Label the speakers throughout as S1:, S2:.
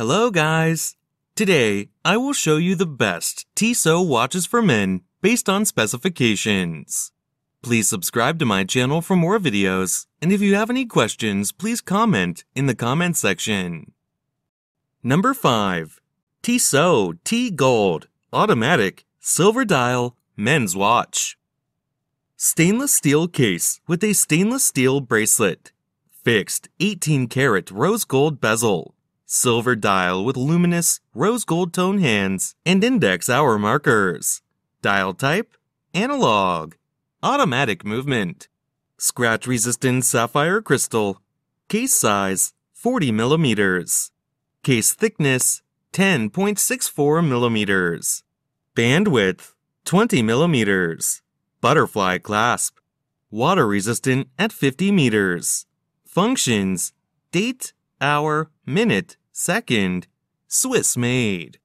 S1: Hello, guys! Today, I will show you the best Tissot watches for men based on specifications. Please subscribe to my channel for more videos, and if you have any questions, please comment in the comment section. Number 5. Tissot T Gold Automatic Silver Dial Men's Watch. Stainless steel case with a stainless steel bracelet. Fixed 18 karat rose gold bezel. Silver dial with luminous rose gold tone hands and index hour markers. Dial type analog. Automatic movement. Scratch resistant sapphire crystal. Case size 40 millimeters. Case thickness 10.64 millimeters. Bandwidth 20 millimeters. Butterfly clasp. Water resistant at 50 meters. Functions date, hour, minute, second. Swiss made.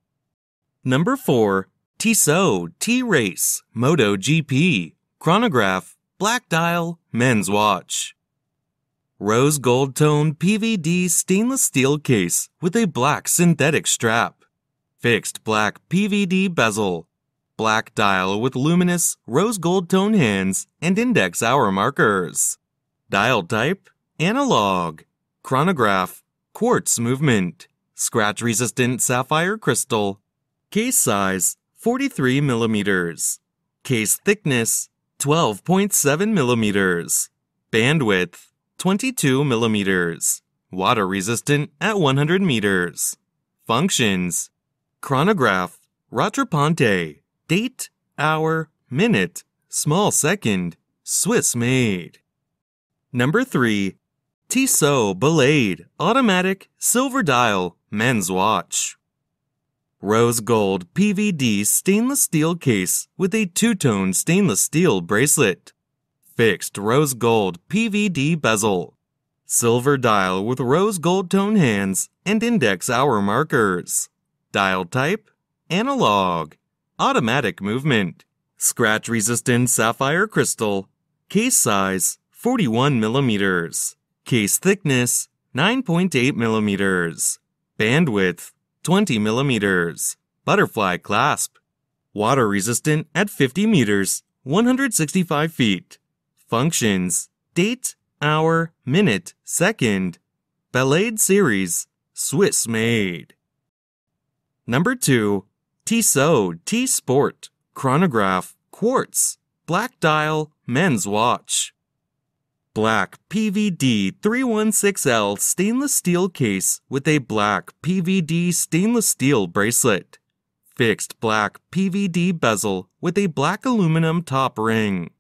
S1: Number 4. Tissot T Race Moto GP Chronograph Black Dial Men's Watch. Rose gold tone PVD stainless steel case with a black synthetic strap. Fixed black PVD bezel. Black dial with luminous rose gold tone hands and index hour markers. Dial type analog. Chronograph quartz movement. Scratch resistant sapphire crystal. Case size 43 millimeters. Case thickness 12.7 millimeters. Bandwidth 22 millimeters. Water resistant at 100 meters. Functions Chronograph Rattrapante Date, hour, minute, small second, Swiss made. Number 3. Tissot Ballade Automatic Silver Dial Men's Watch. Rose gold PVD stainless steel case with a two-tone stainless steel bracelet. Fixed rose gold PVD bezel. Silver dial with rose gold tone hands and index hour markers. Dial type analog. Automatic movement. Scratch resistant sapphire crystal. Case size 41 millimeters. Case thickness 9.8 millimeters. Bandwidth 20 millimeters. Butterfly clasp. Water resistant at 50 meters, 165 feet. Functions date, hour, minute, second. Ballade series, Swiss made. Number 2. Tissot T Sport Chronograph Quartz Black Dial Men's Watch. Black PVD 316L stainless steel case with a black PVD stainless steel bracelet. Fixed black PVD bezel with a black aluminum top ring.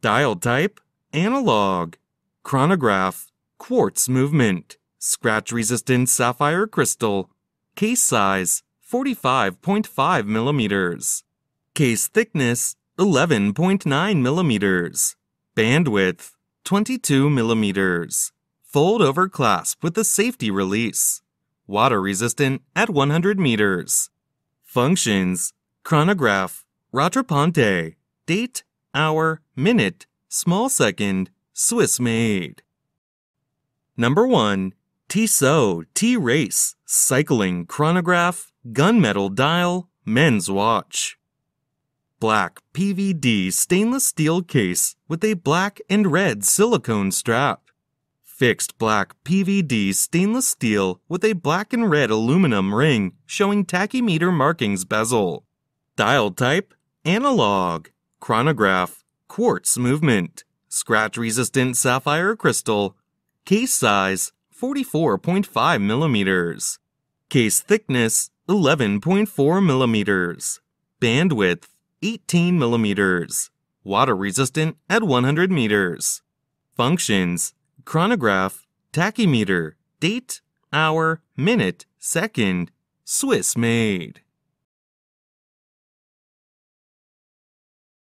S1: Dial type analog. Chronograph quartz movement. Scratch resistant sapphire crystal. Case size 45.5 millimeters. Case thickness 11.9 millimeters. Bandwidth 22 millimeters. Fold over clasp with a safety release. Water resistant at 100 meters. Functions Chronograph, Rattrapante, Date, Hour, Minute, Small Second, Swiss made. Number 1. Tissot T Race Cycling Chronograph Gunmetal dial, men's watch. Black PVD stainless steel case with a black and red silicone strap. Fixed black PVD stainless steel with a black and red aluminum ring showing tachymeter markings bezel. Dial type analog. Chronograph quartz movement. Scratch resistant sapphire crystal. Case size 44.5 millimeters. Case thickness 11.4 millimeters. Bandwidth 18 millimeters. Water resistant at 100 meters. Functions chronograph, tachymeter, date, hour, minute, second. Swiss made.